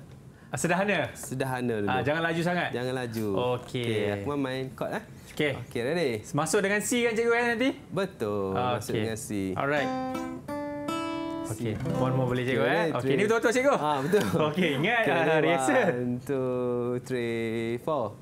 Ah, Sederhana. sederhana dulu. Ah, jangan laju sangat. Jangan laju. Okey. Okey, Akmal main chord eh. Okey. Okey, ready? Masuk dengan C kan cikgu kan nanti? Betul. Ah, Masuk okey. dengan C. Alright. Okey, one more boleh cikgu eh. Okey, ni betul-betul cikgu. Ah, betul. Okey, ingat Okey, ah, rehearsal. One, two, three, four.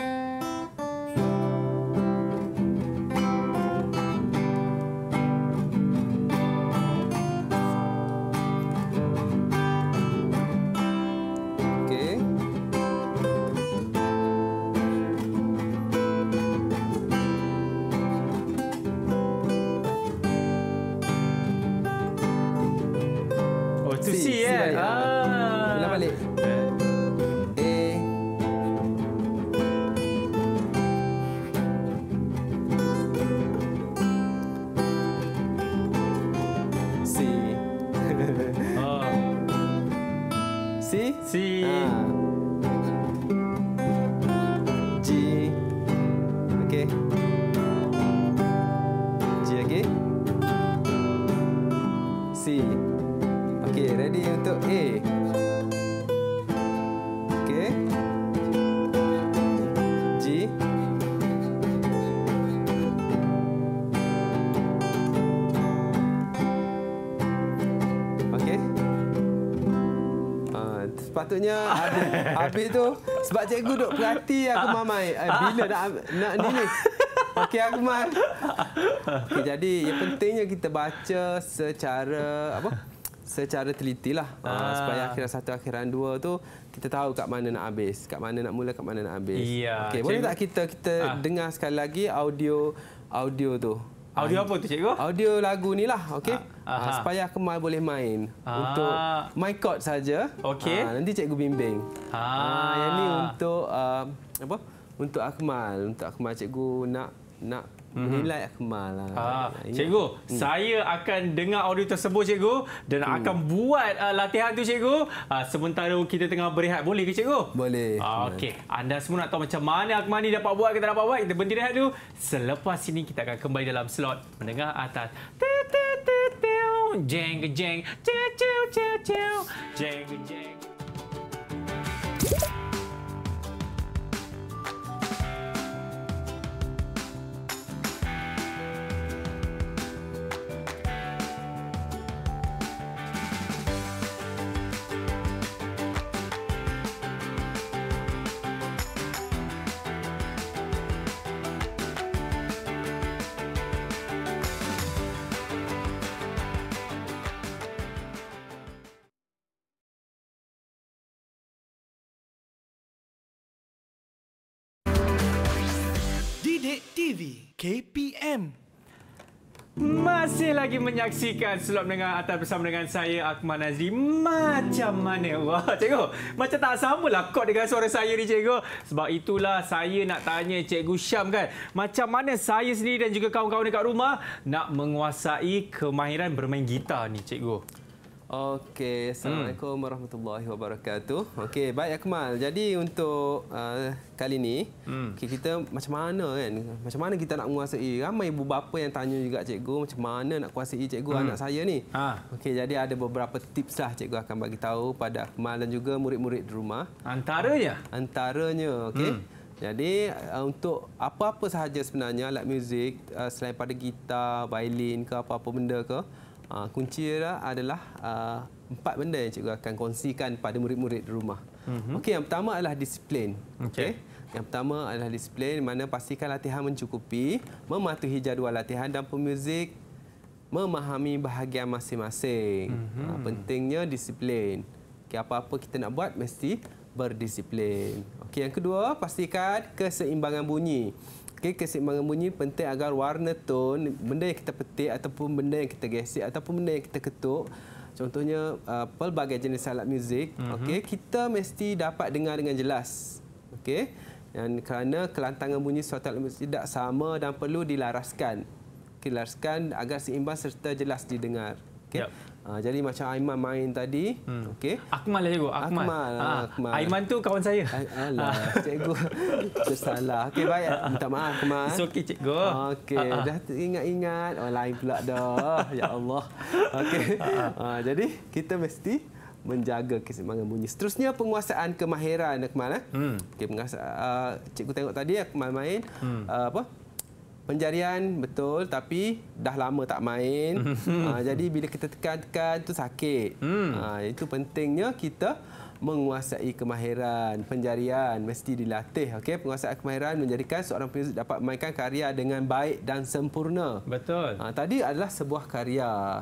Ah, sepatutnya habis, habis tu sebab cikgu duk perhati aku mamai eh, bila nak nak ni ni. Okey aku mai. Okey jadi yang pentingnya kita baca secara apa? Secara teliti lah. Ah. Ah. supaya akhiran satu akhiran dua tu kita tahu kat mana nak habis, kat mana nak mula, kat mana nak habis. Iya, Okey, boleh tak kita kita Ah. dengar sekali lagi audio audio tu? Audio apa tu cikgu? Audio lagu ni lah, okey? Ah, aha. Ah, supaya Kemal boleh main Ah. untuk my chord saja. Okey. Ah, nanti cikgu bimbing. Ah. Ah, yang ni untuk uh, apa? Untuk Akmal, untuk Akmal cikgu nak nak menilai Akmal lah. Ah, Ingat? cikgu, saya akan dengar audio tersebut cikgu dan akan buat uh, latihan tu cikgu uh, sementara kita tengah berehat. Boleh ke cikgu? Boleh. Okey, anda semua nak tahu macam mana Akmal ni dapat buat ke tak dapat buat? Kita berhenti rehat dulu. Selepas ini kita akan kembali dalam slot mendengar atas. Tu, Jingle, jingle, choo, choo, choo, choo. Jingle, jingle. KPM Masih lagi menyaksikan slot mendengar atas bersama dengan saya Akmal Nazri. Macam mana? Wah, cikgu. Macam tak samalah kod dengan suara saya ni cikgu. Sebab itulah saya nak tanya cikgu Syam kan. Macam mana saya sendiri dan juga kawan-kawan dekat rumah nak menguasai kemahiran bermain gitar ni cikgu. Okey, Assalamualaikum warahmatullahi wabarakatuh. Okey, baik Akmal. Jadi untuk uh, kali ni, Hmm. okay, kita macam mana kan? Macam mana kita nak menguasai? Ramai ibu bapa yang tanya juga cikgu, macam mana nak kuasai cikgu Hmm. anak saya ni? Ah. Okey, jadi ada beberapa tips lah cikgu akan bagi tahu pada Akmal dan juga murid-murid di rumah. Antaranya Antaranya, okey. Hmm. Jadi uh, untuk apa-apa sahaja sebenarnya alat muzik uh, selain pada gitar, violin ke apa-apa benda ke, uh, kunci dia adalah uh, empat benda yang cikgu akan kongsikan pada murid-murid di rumah. Mm-hmm. Okey, yang pertama adalah disiplin. Okey. Okey. Yang pertama adalah disiplin mana pastikan latihan mencukupi, mematuhi jadual latihan dan pemuzik memahami bahagian masing-masing. Mm-hmm. Ha, pentingnya disiplin. Okay, apa-apa kita nak buat mesti berdisiplin. Okey, yang kedua pastikan keseimbangan bunyi. Okey, keseimbangan bunyi penting agar warna tone, benda yang kita petik ataupun benda yang kita gesek ataupun benda yang kita ketuk Contohnya uh, pelbagai jenis alat muzik, mm-hmm. okey, kita mesti dapat dengar dengan jelas. Okey. Dan kerana kelantangan bunyi suatu alat muzik tidak sama dan perlu dilaraskan. Dilaraskan agar seimbang serta jelas didengar. Okey. Yap. Uh, jadi macam Aiman main tadi, hmm. okey. Akmal lah cikgu. Akmal. Akmal, Ah, Akmal. Aiman tu kawan saya. Al- Alah, cikgu tersalah. Okey, baik. Minta maaf, Kemal. It's okay cikgu. Okey, Ah, ah. dah ingat-ingat. Oh, lain pula dah. Ya Allah. Okey. Ah, jadi, kita mesti menjaga keseimbangan bunyi. Seterusnya, penguasaan kemahiran, Akmal. Eh? Hmm. Okey, penguasaan, uh, cikgu tengok tadi, Akmal main. Hmm. Uh, apa? Penjarian betul tapi dah lama tak main. ha, jadi bila kita tekan-tekan tu sakit. Hmm. Ha, itu pentingnya kita menguasai kemahiran penjarian mesti dilatih okey penguasaan kemahiran menjadikan seorang pemuzik dapat memainkan karya dengan baik dan sempurna Betul. ha, tadi adalah sebuah karya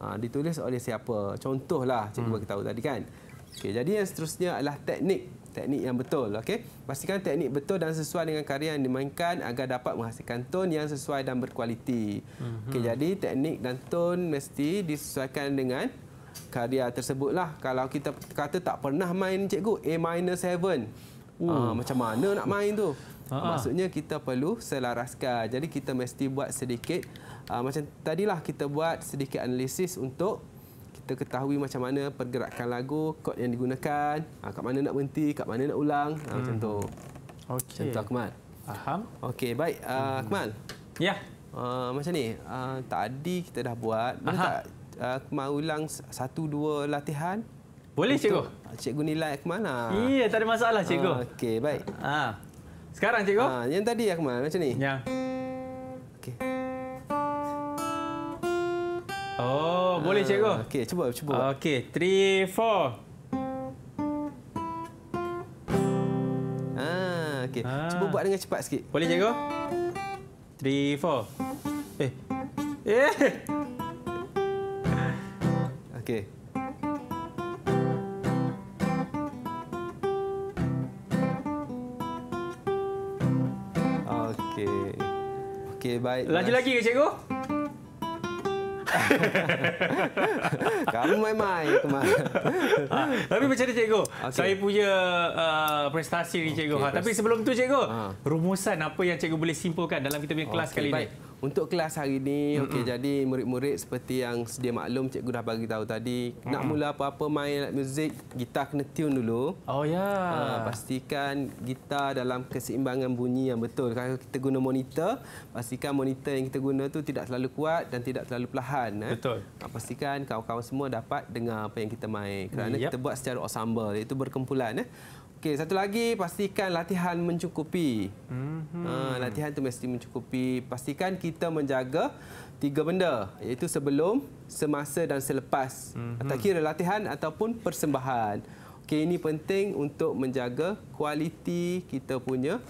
ha, ditulis oleh siapa contohlah cikgu Hmm. bagi tahu tadi kan okey jadi yang seterusnya adalah teknik teknik yang betul okey pastikan teknik betul dan sesuai dengan karya yang dimainkan agar dapat menghasilkan tone yang sesuai dan berkualiti Mhm. okey jadi teknik dan tone mesti disesuaikan dengan karya tersebutlah kalau kita kata tak pernah main cikgu A minor 7 uh. macam mana nak main tu Ha-ha. maksudnya kita perlu selaraskan jadi kita mesti buat sedikit uh, macam tadilah kita buat sedikit analisis untuk kita ketahui macam mana pergerakan lagu, kod yang digunakan, ha, kat mana nak berhenti, kat mana nak ulang, ha, macam tu. Macam Okey. tu Akmal. Faham? Okey, baik uh, Akmal. Ya. Uh, macam ni, uh, tadi kita dah buat. Boleh Aha. tak uh, Akmal ulang satu dua latihan? Boleh cikgu? Untuk Cikgu nilai Akmal lah. Iya, tak ada masalah cikgu. Ah, Okey, baik. Ha. Sekarang cikgu? Ah, yang tadi Akmal macam ni. Yang. Okey. Oh, boleh cikgu. Ah, Okey, cuba cuba. Okey, three, four. Ah, okey. Ah. Cuba buat dengan cepat sikit. Boleh cikgu? Three, four. Eh. Eh. Okey. Okey. Okey, baik. Laju lagi ke cikgu? Kamu main-main Akmal. ha, tapi macam mana cikgu? Okey. Saya punya uh, prestasi ni cikgu. Okey, ha, tapi sebelum tu cikgu, Ha. rumusan apa yang cikgu boleh simpulkan dalam kita punya kelas Okey, kali baik. ini? Untuk kelas hari ini, okey jadi murid-murid seperti yang sedia maklum cikgu dah bagi tahu tadi, nak mula apa-apa main alat muzik, gitar kena tune dulu. Oh ya. Ha, pastikan gitar dalam keseimbangan bunyi yang betul. Kalau kita guna monitor, pastikan monitor yang kita guna tu tidak terlalu kuat dan tidak terlalu perlahan. Eh. Betul. Ha, pastikan kawan-kawan semua dapat dengar apa yang kita main. Kerana Yap. kita buat secara ensemble, iaitu berkumpulan. Eh. Okey, satu lagi pastikan latihan mencukupi. Mm-hmm. Ha, latihan tu mesti mencukupi. Pastikan kita menjaga tiga benda, iaitu sebelum, semasa dan selepas. Mm-hmm. Tak kira latihan ataupun persembahan. Okey, ini penting untuk menjaga kualiti kita punya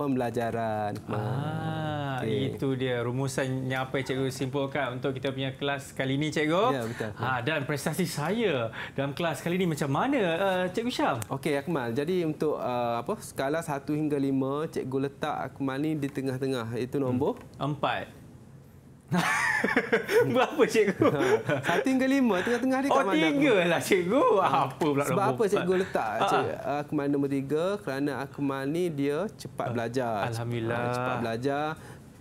pembelajaran. Ah, Okey. itu dia rumusannya apa yang cikgu simpulkan untuk kita punya kelas kali ini cikgu. Ya, betul. Ha, dan prestasi saya dalam kelas kali ini macam mana uh, cikgu Syam? Okey Akmal, jadi untuk uh, apa skala 1 hingga 5, cikgu letak Akmal ni di tengah-tengah iaitu nombor Empat. Berapa cikgu? 1 hingga 5, tengah-tengah dia Oh, kat mana? tiga lah cikgu. Apa pula Sebab nombor apa cikgu letak Ah, cik, Akmal nombor 3 kerana Akmal ni dia cepat belajar. Alhamdulillah. Ah, cepat belajar.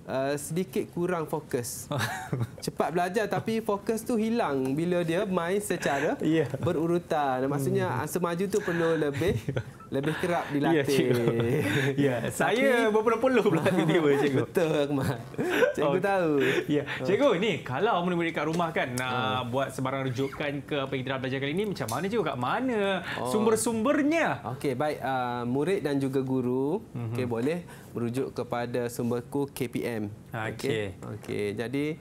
Uh, sedikit kurang fokus. Cepat belajar tapi fokus tu hilang bila dia main secara Ya. berurutan. Maksudnya hmm. semaju tu perlu lebih lebih kerap Ya, dilatih. cikgu. ya, saya berpuluh-puluh pula tiba-tiba cikgu. Betul Akmal. Cikgu Oh. tahu. Ya, cikgu ni kalau murid-murid kat rumah kan nak buat sebarang rujukan ke apa yang kita dah belajar kali ni macam mana cikgu kat mana Oh. sumber-sumbernya? Okey, baik. Uh, murid dan juga guru Mhm. mm-hmm. okay, boleh merujuk kepada sumberku KPM. Okey. Okey, jadi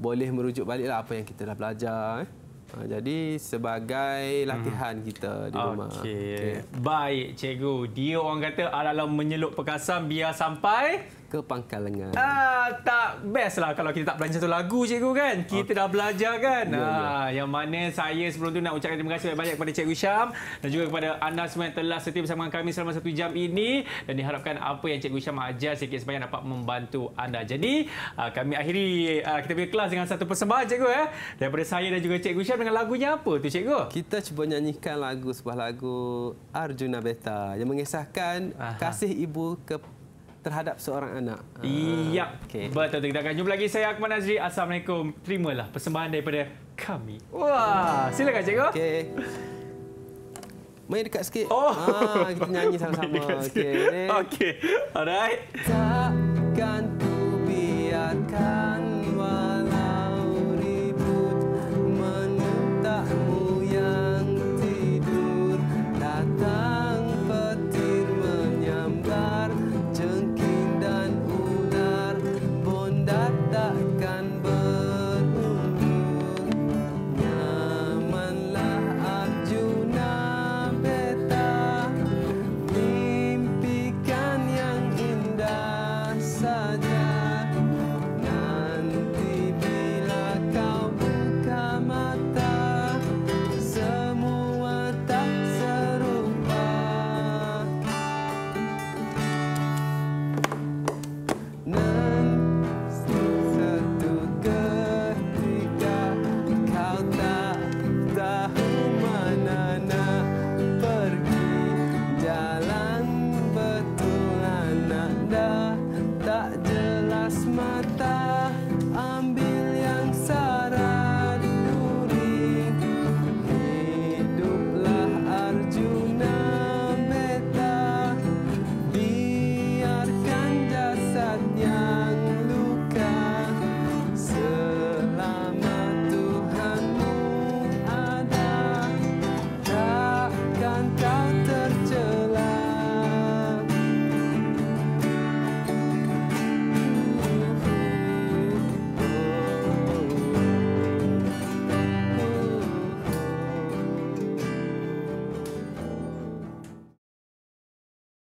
boleh merujuk baliklah apa yang kita dah belajar. Eh. Uh, jadi sebagai latihan kita di rumah. Okey. Baik, cikgu. Dia orang kata ala-ala menyelup perkasan biar sampai Ke pangkal lengan. Ah, tak best lah kalau kita tak belajar satu lagu cikgu kan. Kita dah belajar kan. Ya, ya. Ah, yang mana saya sebelum tu nak ucapkan terima kasih banyak-banyak kepada Cikgu Syam dan juga kepada anda semua yang telah setia bersama kami selama satu jam ini dan diharapkan apa yang Cikgu Syam ajar sikit sebanyak dapat membantu anda. Jadi, ah, kami akhiri ah, kita punya kelas dengan satu persembahan cikgu eh daripada saya dan juga Cikgu Syam dengan lagunya apa tu cikgu? Kita cuba nyanyikan lagu sebuah lagu Arjuna Beta yang mengisahkan Aha. kasih ibu ke terhadap seorang anak. Iya, okey. betul tu. Kita akan jumpa lagi. Saya Akmal Nazri. Assalamualaikum. Terimalah persembahan daripada kami. Wah, silakan cikgu. Okey. Main dekat sikit. Oh. Ah, kita nyanyi sama-sama. Okey. Okey. Alright. Takkan ku biarkan